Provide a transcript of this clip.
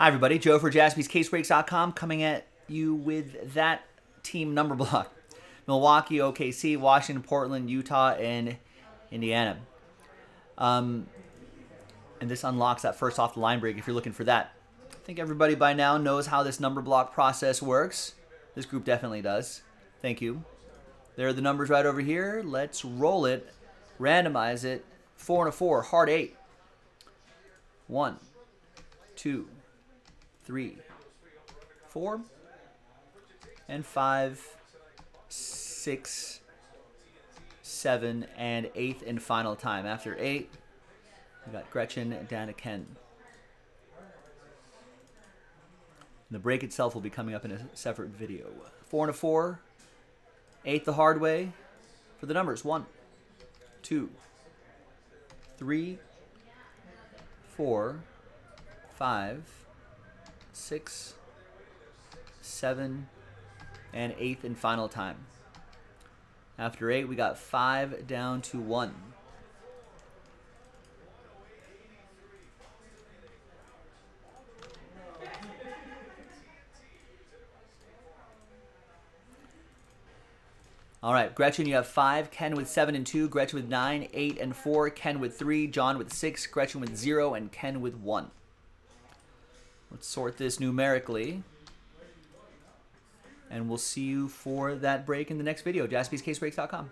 Hi, everybody. Joe for jaspyscasebreaks.com coming at you with that team number block. Milwaukee, OKC, Washington, Portland, Utah, and Indiana. Um, and this unlocks that first off the line break if you're looking for that. I think everybody by now knows how this number block process works. This group definitely does. Thank you. There are the numbers right over here. Let's roll it, randomize it. Four and a four, hard eight. One, two, three, four, and five, six, seven, and eighth and final time. After eight, we got Gretchen and Dana Ken. The break itself will be coming up in a separate video. Four and a four, eight the hard way for the numbers. One, two, three, four, five, six, seven, and eighth and final time. After eight, we got five down to one. All right, Gretchen, you have five. Ken with seven and two. Gretchen with nine, eight and four. Ken with three. John with six. Gretchen with zero, and Ken with one. Let's sort this numerically. And we'll see you for that break in the next video. JaspysCaseBreaks.com.